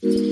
You